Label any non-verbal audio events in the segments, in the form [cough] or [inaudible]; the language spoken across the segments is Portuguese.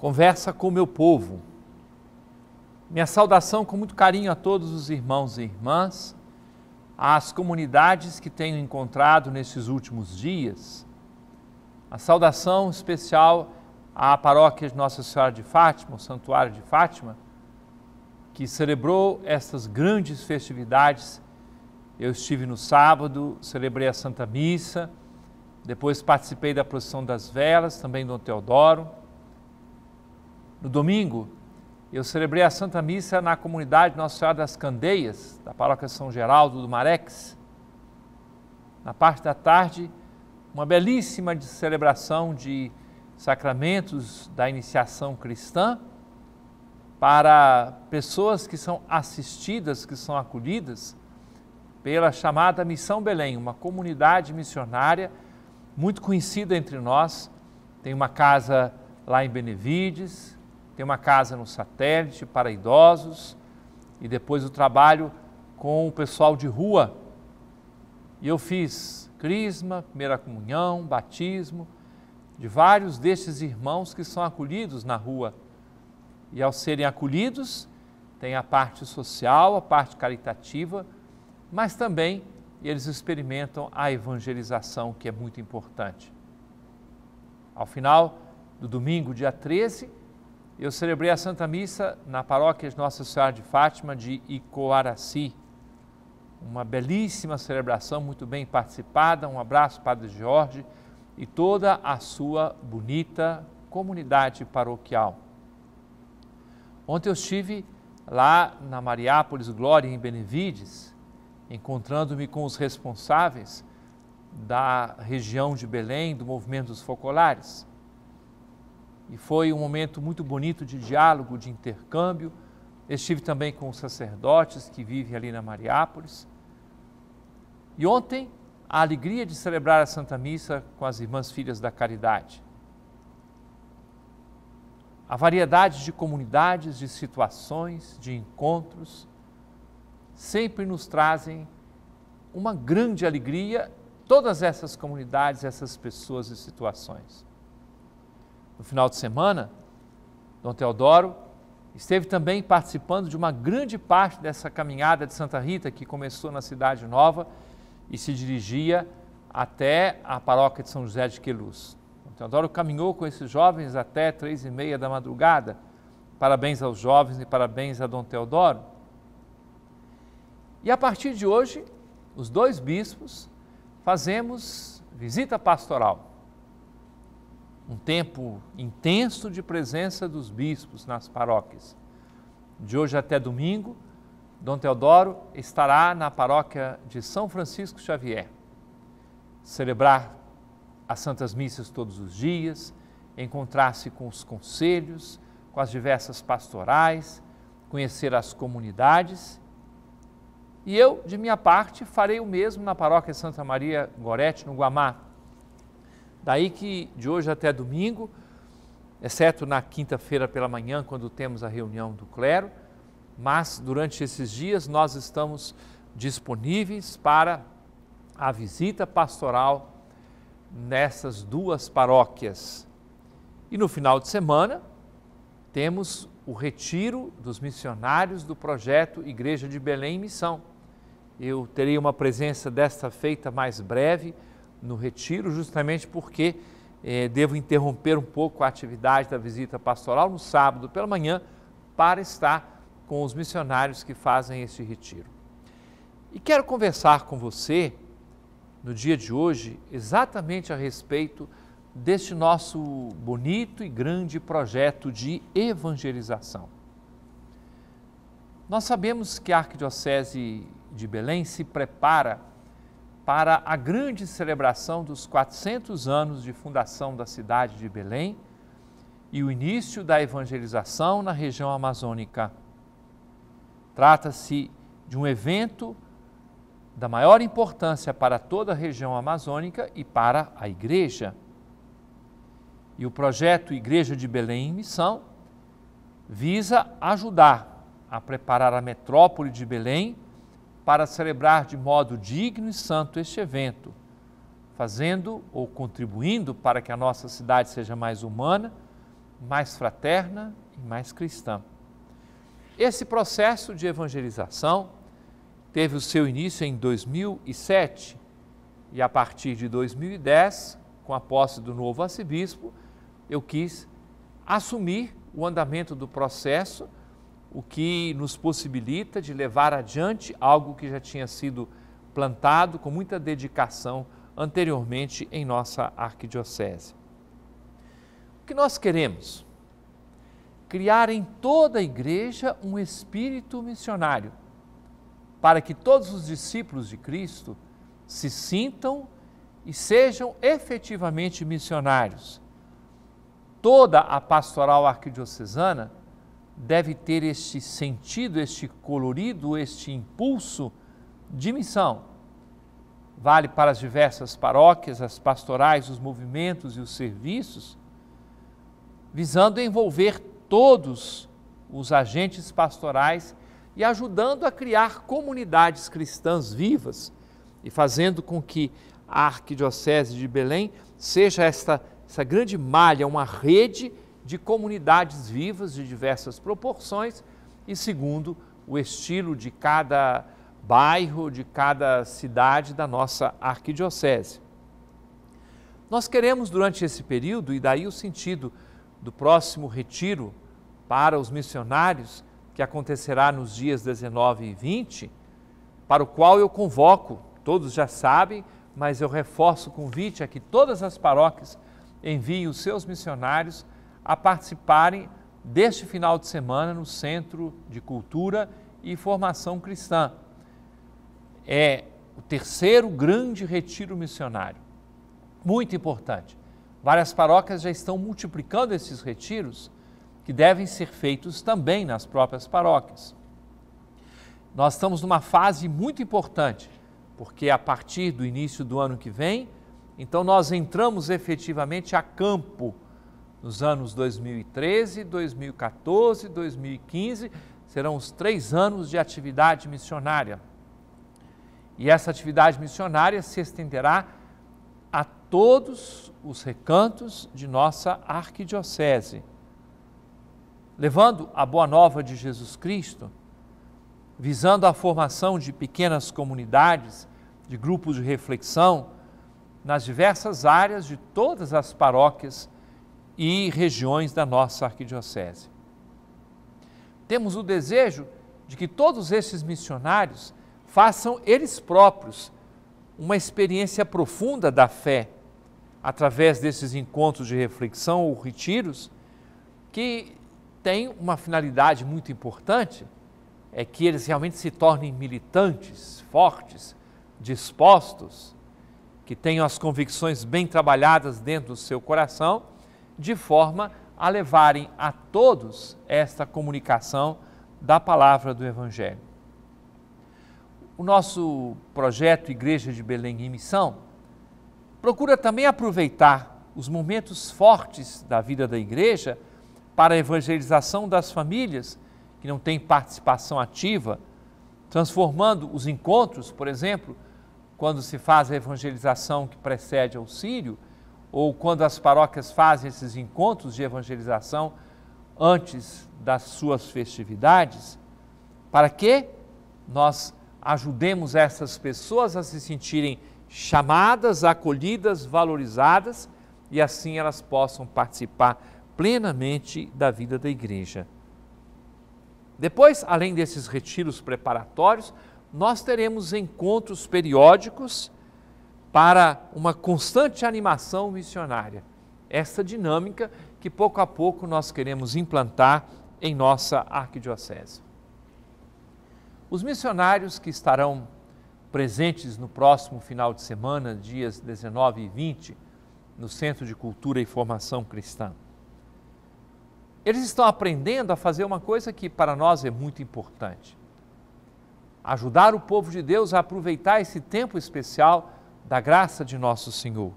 conversa com o meu povo. Minha saudação com muito carinho a todos os irmãos e irmãs, às comunidades que tenho encontrado nesses últimos dias. A saudação especial à paróquia de Nossa Senhora de Fátima, o Santuário de Fátima, que celebrou estas grandes festividades. Eu estive no sábado, celebrei a Santa Missa, depois participei da procissão das velas, também do Teodoro no domingo, eu celebrei a Santa Missa na comunidade Nossa Senhora das Candeias, da paróquia São Geraldo do Marex. Na parte da tarde, uma belíssima celebração de sacramentos da iniciação cristã para pessoas que são assistidas, que são acolhidas pela chamada Missão Belém, uma comunidade missionária muito conhecida entre nós. Tem uma casa lá em Benevides, tem uma casa no satélite para idosos e depois o trabalho com o pessoal de rua. E eu fiz crisma, primeira comunhão, batismo de vários destes irmãos que são acolhidos na rua. E ao serem acolhidos, tem a parte social, a parte caritativa, mas também eles experimentam a evangelização, que é muito importante. Ao final do domingo, dia 13, eu celebrei a Santa Missa na paróquia de Nossa Senhora de Fátima de Icoaraci. Uma belíssima celebração, muito bem participada. Um abraço, Padre Jorge, e toda a sua bonita comunidade paroquial. Ontem eu estive lá na Mariápolis Glória, em Benevides, encontrando-me com os responsáveis da região de Belém, do movimento dos focolares e foi um momento muito bonito de diálogo, de intercâmbio. Estive também com os sacerdotes que vivem ali na Mariápolis. E ontem, a alegria de celebrar a Santa Missa com as irmãs filhas da caridade. A variedade de comunidades, de situações, de encontros, sempre nos trazem uma grande alegria, todas essas comunidades, essas pessoas e situações no final de semana, Dom Teodoro esteve também participando de uma grande parte dessa caminhada de Santa Rita que começou na Cidade Nova e se dirigia até a paróquia de São José de Queluz. Dom Teodoro caminhou com esses jovens até três e meia da madrugada. Parabéns aos jovens e parabéns a Dom Teodoro. E a partir de hoje, os dois bispos fazemos visita pastoral um tempo intenso de presença dos bispos nas paróquias. De hoje até domingo, Dom Teodoro estará na paróquia de São Francisco Xavier. Celebrar as Santas Missas todos os dias, encontrar-se com os conselhos, com as diversas pastorais, conhecer as comunidades. E eu, de minha parte, farei o mesmo na paróquia Santa Maria Gorete, no Guamá, Daí que de hoje até domingo, exceto na quinta-feira pela manhã, quando temos a reunião do clero, mas durante esses dias nós estamos disponíveis para a visita pastoral nessas duas paróquias. E no final de semana, temos o retiro dos missionários do projeto Igreja de Belém Missão. Eu terei uma presença desta feita mais breve no retiro, justamente porque eh, devo interromper um pouco a atividade da visita pastoral no sábado pela manhã para estar com os missionários que fazem esse retiro. E quero conversar com você no dia de hoje exatamente a respeito deste nosso bonito e grande projeto de evangelização. Nós sabemos que a Arquidiocese de Belém se prepara para a grande celebração dos 400 anos de fundação da cidade de Belém e o início da evangelização na região amazônica. Trata-se de um evento da maior importância para toda a região amazônica e para a Igreja. E o projeto Igreja de Belém em Missão visa ajudar a preparar a metrópole de Belém para celebrar de modo digno e santo este evento, fazendo ou contribuindo para que a nossa cidade seja mais humana, mais fraterna e mais cristã. Esse processo de evangelização teve o seu início em 2007 e a partir de 2010, com a posse do novo arcebispo, eu quis assumir o andamento do processo, o que nos possibilita de levar adiante algo que já tinha sido plantado com muita dedicação anteriormente em nossa arquidiocese. O que nós queremos? Criar em toda a igreja um espírito missionário, para que todos os discípulos de Cristo se sintam e sejam efetivamente missionários. Toda a pastoral arquidiocesana deve ter este sentido, este colorido, este impulso de missão. Vale para as diversas paróquias, as pastorais, os movimentos e os serviços, visando envolver todos os agentes pastorais e ajudando a criar comunidades cristãs vivas e fazendo com que a Arquidiocese de Belém seja esta, essa grande malha, uma rede de comunidades vivas de diversas proporções e segundo o estilo de cada bairro, de cada cidade da nossa arquidiocese. Nós queremos, durante esse período, e daí o sentido do próximo retiro para os missionários, que acontecerá nos dias 19 e 20, para o qual eu convoco todos já sabem, mas eu reforço o convite a que todas as paróquias enviem os seus missionários a participarem deste final de semana no Centro de Cultura e Formação Cristã. É o terceiro grande retiro missionário. Muito importante. Várias paróquias já estão multiplicando esses retiros que devem ser feitos também nas próprias paróquias. Nós estamos numa fase muito importante porque a partir do início do ano que vem, então nós entramos efetivamente a campo nos anos 2013, 2014, 2015, serão os três anos de atividade missionária. E essa atividade missionária se estenderá a todos os recantos de nossa arquidiocese, levando a boa nova de Jesus Cristo, visando a formação de pequenas comunidades de grupos de reflexão nas diversas áreas de todas as paróquias e regiões da nossa arquidiocese. Temos o desejo de que todos esses missionários façam eles próprios uma experiência profunda da fé através desses encontros de reflexão ou retiros que têm uma finalidade muito importante, é que eles realmente se tornem militantes, fortes, dispostos, que tenham as convicções bem trabalhadas dentro do seu coração, de forma a levarem a todos esta comunicação da palavra do Evangelho. O nosso projeto Igreja de Belém em Missão procura também aproveitar os momentos fortes da vida da igreja para a evangelização das famílias que não têm participação ativa, transformando os encontros, por exemplo, quando se faz a evangelização que precede ao Sírio, ou quando as paróquias fazem esses encontros de evangelização antes das suas festividades, para que nós ajudemos essas pessoas a se sentirem chamadas, acolhidas, valorizadas e assim elas possam participar plenamente da vida da igreja. Depois, além desses retiros preparatórios, nós teremos encontros periódicos para uma constante animação missionária. Essa dinâmica que pouco a pouco nós queremos implantar em nossa arquidiocese. Os missionários que estarão presentes no próximo final de semana, dias 19 e 20, no Centro de Cultura e Formação Cristã. Eles estão aprendendo a fazer uma coisa que para nós é muito importante ajudar o povo de Deus a aproveitar esse tempo especial da graça de nosso Senhor.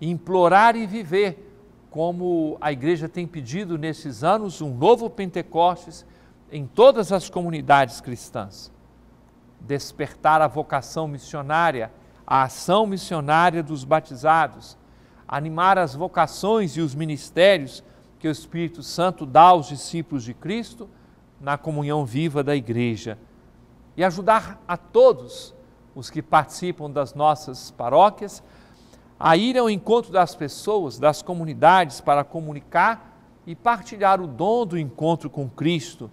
Implorar e viver como a igreja tem pedido nesses anos um novo Pentecostes em todas as comunidades cristãs. Despertar a vocação missionária, a ação missionária dos batizados, animar as vocações e os ministérios que o Espírito Santo dá aos discípulos de Cristo na comunhão viva da igreja e ajudar a todos os que participam das nossas paróquias a ir ao encontro das pessoas, das comunidades, para comunicar e partilhar o dom do encontro com Cristo,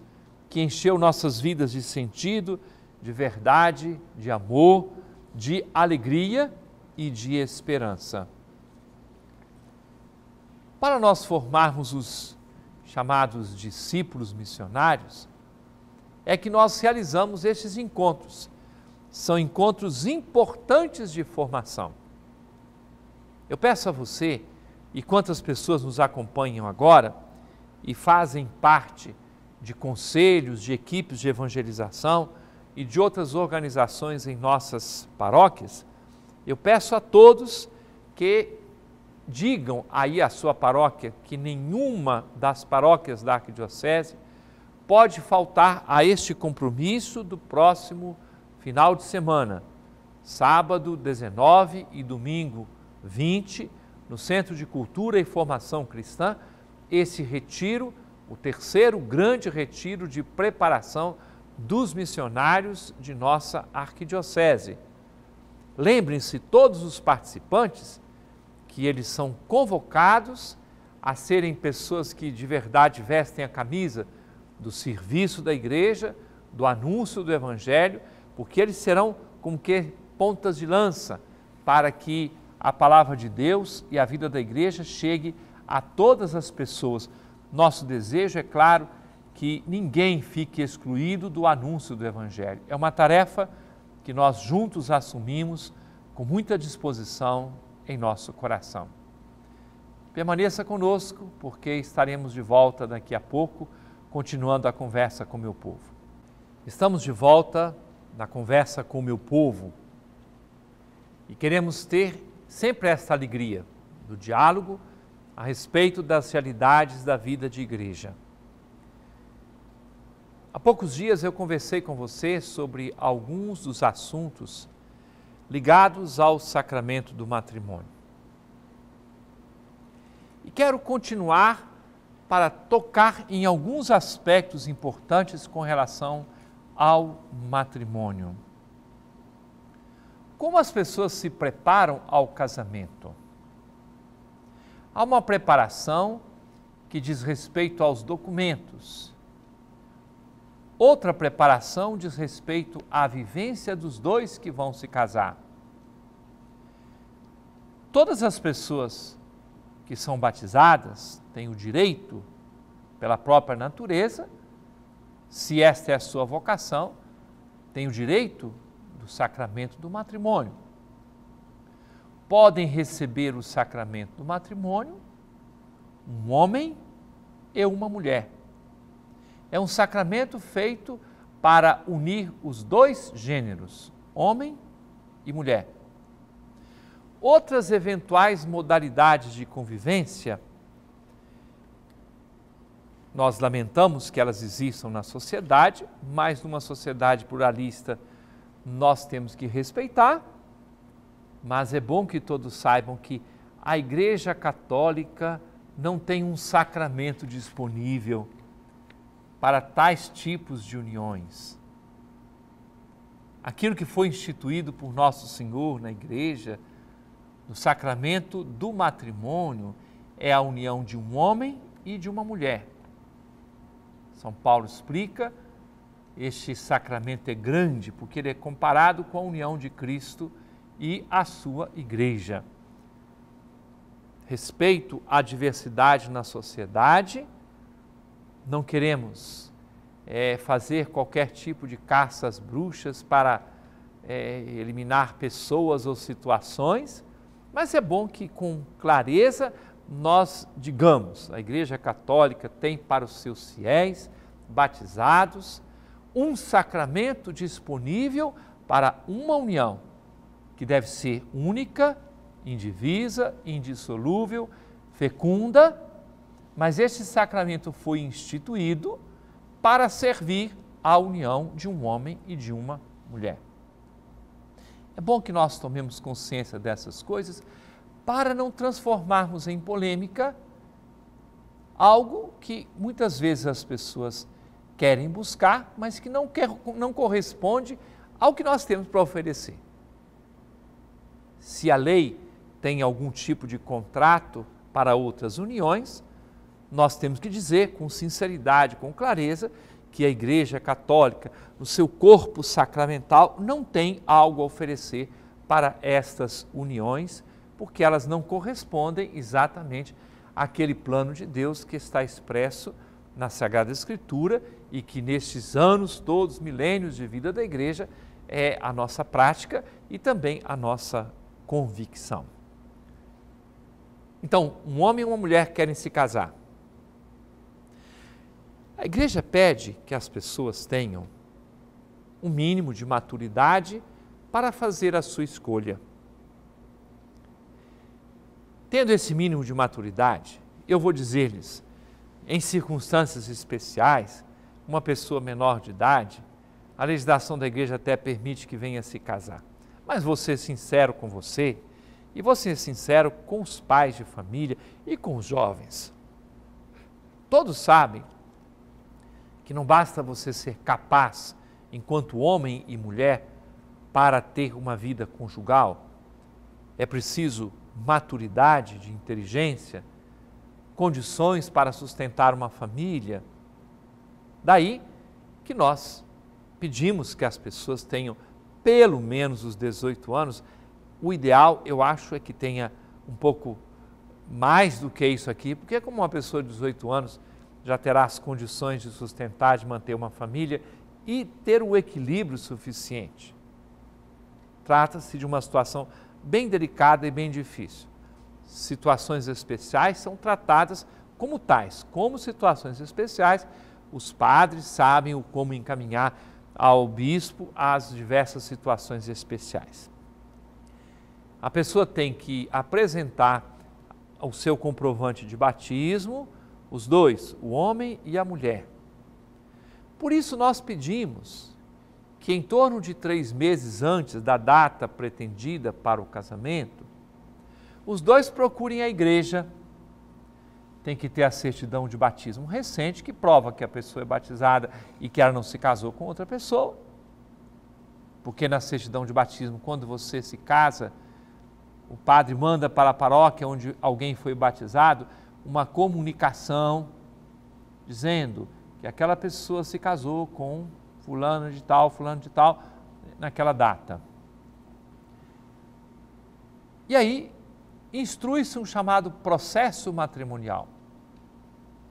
que encheu nossas vidas de sentido, de verdade, de amor, de alegria e de esperança. Para nós formarmos os chamados discípulos missionários, é que nós realizamos estes encontros. São encontros importantes de formação. Eu peço a você, e quantas pessoas nos acompanham agora e fazem parte de conselhos, de equipes de evangelização e de outras organizações em nossas paróquias, eu peço a todos que digam aí à sua paróquia que nenhuma das paróquias da Arquidiocese pode faltar a este compromisso do próximo final de semana, sábado 19 e domingo 20, no Centro de Cultura e Formação Cristã, esse retiro, o terceiro grande retiro de preparação dos missionários de nossa arquidiocese. Lembrem-se, todos os participantes, que eles são convocados a serem pessoas que de verdade vestem a camisa do serviço da igreja, do anúncio do evangelho, porque eles serão como que pontas de lança para que a palavra de Deus e a vida da igreja chegue a todas as pessoas. Nosso desejo é claro que ninguém fique excluído do anúncio do evangelho. É uma tarefa que nós juntos assumimos com muita disposição em nosso coração. Permaneça conosco, porque estaremos de volta daqui a pouco continuando a conversa com meu povo. Estamos de volta na conversa com o meu povo e queremos ter sempre esta alegria do diálogo a respeito das realidades da vida de igreja. Há poucos dias eu conversei com você sobre alguns dos assuntos ligados ao sacramento do matrimônio. E quero continuar para tocar em alguns aspectos importantes com relação ao matrimônio. Como as pessoas se preparam ao casamento? Há uma preparação que diz respeito aos documentos. Outra preparação diz respeito à vivência dos dois que vão se casar. Todas as pessoas que são batizadas têm o direito, pela própria natureza, se esta é a sua vocação, têm o direito do sacramento do matrimônio. Podem receber o sacramento do matrimônio um homem e uma mulher. É um sacramento feito para unir os dois gêneros, homem e mulher. Outras eventuais modalidades de convivência, nós lamentamos que elas existam na sociedade, mas numa sociedade pluralista nós temos que respeitar, mas é bom que todos saibam que a Igreja Católica não tem um sacramento disponível para tais tipos de uniões. Aquilo que foi instituído por Nosso Senhor na Igreja, no sacramento do matrimônio é a união de um homem e de uma mulher. São Paulo explica, este sacramento é grande porque ele é comparado com a união de Cristo e a sua igreja. Respeito à diversidade na sociedade, não queremos é, fazer qualquer tipo de caça às bruxas para é, eliminar pessoas ou situações, mas é bom que com clareza nós digamos, a Igreja Católica tem para os seus fiéis batizados um sacramento disponível para uma união que deve ser única, indivisa, indissolúvel, fecunda, mas este sacramento foi instituído para servir à união de um homem e de uma mulher. É bom que nós tomemos consciência dessas coisas para não transformarmos em polêmica algo que muitas vezes as pessoas querem buscar, mas que não, quer, não corresponde ao que nós temos para oferecer. Se a lei tem algum tipo de contrato para outras uniões, nós temos que dizer com sinceridade, com clareza, que a Igreja Católica, no seu corpo sacramental, não tem algo a oferecer para estas uniões, porque elas não correspondem exatamente àquele plano de Deus que está expresso na Sagrada Escritura e que nestes anos todos, milênios de vida da Igreja, é a nossa prática e também a nossa convicção. Então, um homem e uma mulher querem se casar. A igreja pede que as pessoas tenham um mínimo de maturidade para fazer a sua escolha. Tendo esse mínimo de maturidade, eu vou dizer-lhes, em circunstâncias especiais, uma pessoa menor de idade, a legislação da igreja até permite que venha se casar. Mas vou ser sincero com você e vou ser sincero com os pais de família e com os jovens. Todos sabem que não basta você ser capaz, enquanto homem e mulher, para ter uma vida conjugal. É preciso maturidade de inteligência, condições para sustentar uma família. Daí que nós pedimos que as pessoas tenham pelo menos os 18 anos. O ideal, eu acho, é que tenha um pouco mais do que isso aqui, porque como uma pessoa de 18 anos já terá as condições de sustentar, de manter uma família e ter o equilíbrio suficiente. Trata-se de uma situação bem delicada e bem difícil. Situações especiais são tratadas como tais, como situações especiais. Os padres sabem o como encaminhar ao bispo as diversas situações especiais. A pessoa tem que apresentar o seu comprovante de batismo, os dois, o homem e a mulher. Por isso nós pedimos que em torno de três meses antes da data pretendida para o casamento, os dois procurem a igreja. Tem que ter a certidão de batismo recente que prova que a pessoa é batizada e que ela não se casou com outra pessoa. Porque na certidão de batismo, quando você se casa, o padre manda para a paróquia onde alguém foi batizado uma comunicação dizendo que aquela pessoa se casou com fulano de tal, fulano de tal, naquela data. E aí instrui-se um chamado processo matrimonial.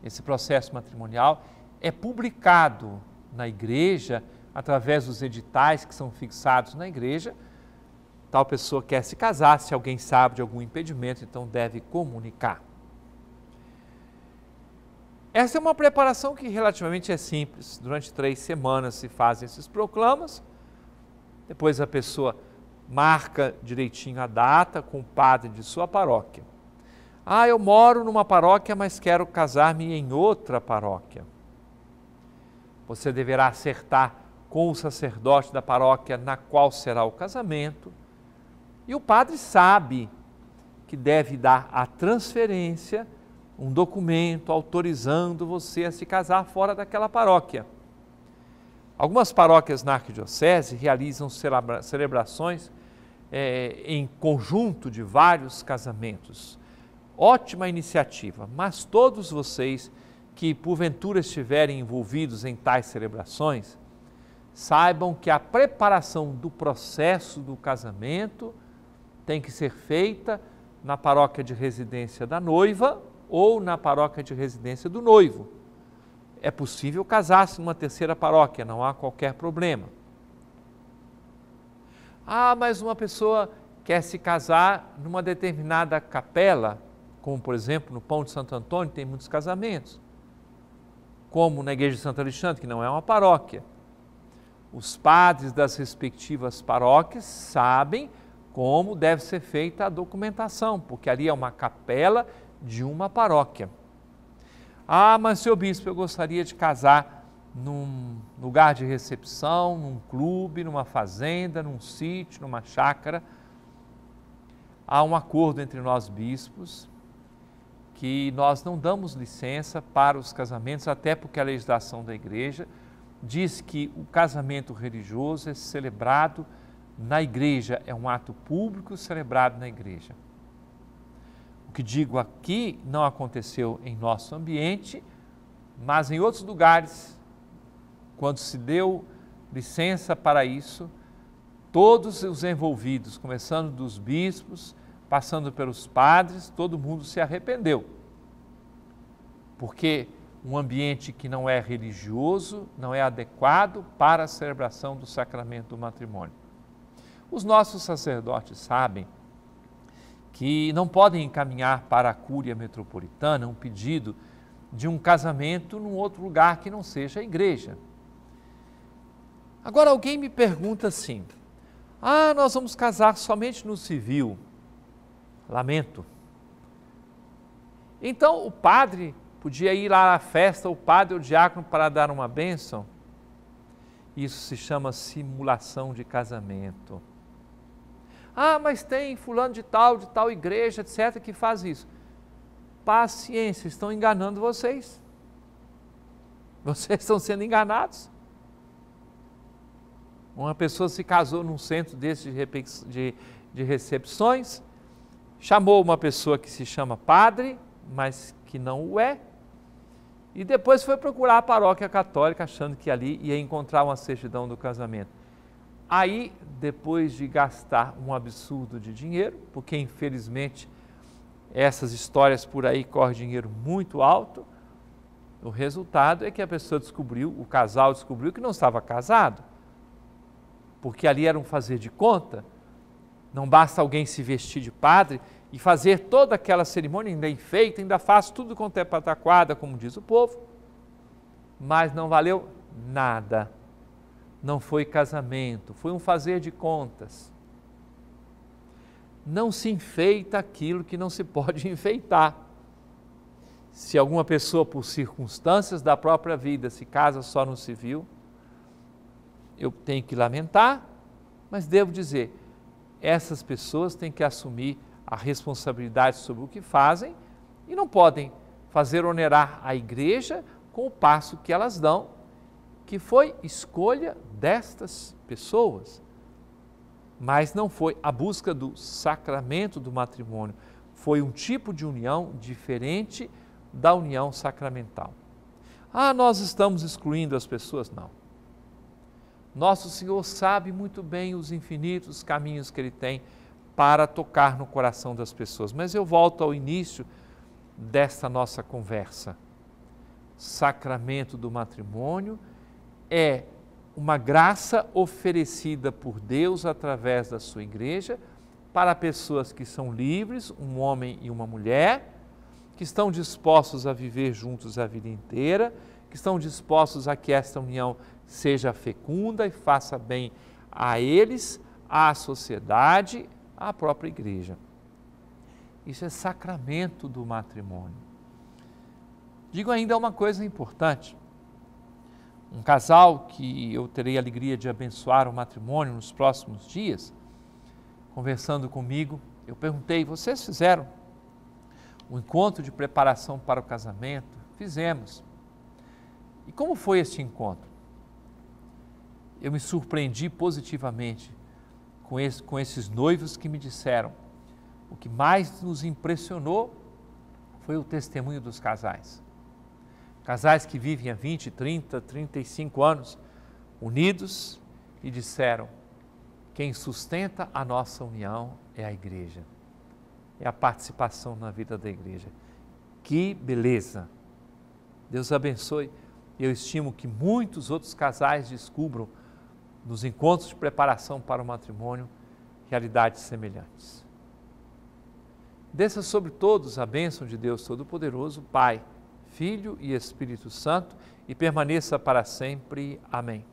Esse processo matrimonial é publicado na igreja através dos editais que são fixados na igreja. Tal pessoa quer se casar, se alguém sabe de algum impedimento, então deve comunicar. Essa é uma preparação que relativamente é simples. Durante três semanas se fazem esses proclamas, depois a pessoa marca direitinho a data com o padre de sua paróquia. Ah, eu moro numa paróquia, mas quero casar-me em outra paróquia. Você deverá acertar com o sacerdote da paróquia na qual será o casamento. E o padre sabe que deve dar a transferência um documento autorizando você a se casar fora daquela paróquia. Algumas paróquias na arquidiocese realizam celebra celebrações é, em conjunto de vários casamentos. Ótima iniciativa, mas todos vocês que porventura estiverem envolvidos em tais celebrações, saibam que a preparação do processo do casamento tem que ser feita na paróquia de residência da noiva ou na paróquia de residência do noivo. É possível casar-se numa terceira paróquia, não há qualquer problema. Ah, mas uma pessoa quer se casar numa determinada capela, como por exemplo no Pão de Santo Antônio, tem muitos casamentos, como na Igreja de Santo Alexandre, que não é uma paróquia. Os padres das respectivas paróquias sabem como deve ser feita a documentação, porque ali é uma capela de uma paróquia. Ah, mas seu bispo, eu gostaria de casar num lugar de recepção, num clube, numa fazenda, num sítio, numa chácara. Há um acordo entre nós bispos que nós não damos licença para os casamentos, até porque a legislação da igreja diz que o casamento religioso é celebrado na igreja, é um ato público celebrado na igreja. O que digo aqui não aconteceu em nosso ambiente, mas em outros lugares, quando se deu licença para isso, todos os envolvidos, começando dos bispos, passando pelos padres, todo mundo se arrependeu. Porque um ambiente que não é religioso não é adequado para a celebração do sacramento do matrimônio. Os nossos sacerdotes sabem que não podem encaminhar para a Cúria Metropolitana um pedido de um casamento num outro lugar que não seja a igreja. Agora alguém me pergunta assim: ah, nós vamos casar somente no civil. Lamento. Então o padre podia ir lá à festa, o padre ou o diácono, para dar uma bênção. Isso se chama simulação de casamento. Ah, mas tem fulano de tal, de tal igreja, etc., que faz isso. Paciência, estão enganando vocês. [laughs] Vocês estão sendo enganados. Uma pessoa se casou num centro desse de, de, recepções, chamou uma pessoa que se chama padre, mas que não o é, e depois foi procurar a paróquia católica achando que ali ia encontrar uma certidão do casamento. Aí, depois de gastar um absurdo de dinheiro, porque infelizmente essas histórias por aí correm dinheiro muito alto, o resultado é que a pessoa descobriu, o casal descobriu que não estava casado, porque ali era um fazer de conta. Não basta alguém se vestir de padre e fazer toda aquela cerimônia ainda enfeita, ainda faz tudo quanto é pataquada, como diz o povo, mas não valeu nada. Não foi casamento, foi um fazer de contas. Não se enfeita aquilo que não se pode [laughs] enfeitar. Se alguma pessoa, por circunstâncias da própria vida, se casa só no civil, eu tenho que lamentar, mas devo dizer, essas pessoas têm que assumir a responsabilidade sobre o que fazem e não podem fazer onerar a igreja com o passo que elas dão, que foi escolha destas pessoas. Mas não foi a busca do sacramento do matrimônio, foi um tipo de união diferente da união sacramental. Ah, nós estamos excluindo as pessoas? Não. Nosso Senhor sabe muito bem os infinitos caminhos que Ele tem para tocar no coração das pessoas. Mas eu volto ao início desta nossa conversa. Sacramento do matrimônio é uma graça oferecida por Deus através da sua igreja para pessoas que são livres, um homem e uma mulher, que estão dispostos a viver juntos a vida inteira, que estão dispostos a que esta união seja fecunda e faça bem a eles, à sociedade, à própria igreja. Isso é sacramento do matrimônio. Digo ainda uma coisa importante. Um casal que eu terei a alegria de abençoar o matrimônio nos próximos dias, conversando comigo, eu perguntei: vocês fizeram um encontro de preparação para o casamento? Fizemos. E como foi este encontro? eu me surpreendi positivamente com, esse, com esses noivos que me disseram. O que mais nos impressionou foi o testemunho dos casais. Casais que vivem há 20, 30, 35 anos unidos e disseram: quem sustenta a nossa união é a igreja, é a participação na vida da igreja. Que beleza! Deus abençoe. Eu estimo que muitos outros casais descubram nos encontros de preparação para o matrimônio, realidades semelhantes. Desça sobre todos a bênção de Deus Todo-Poderoso, Pai, Filho e Espírito Santo, e permaneça para sempre. Amém.